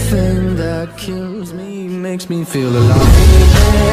Everything that kills me makes me feel alive.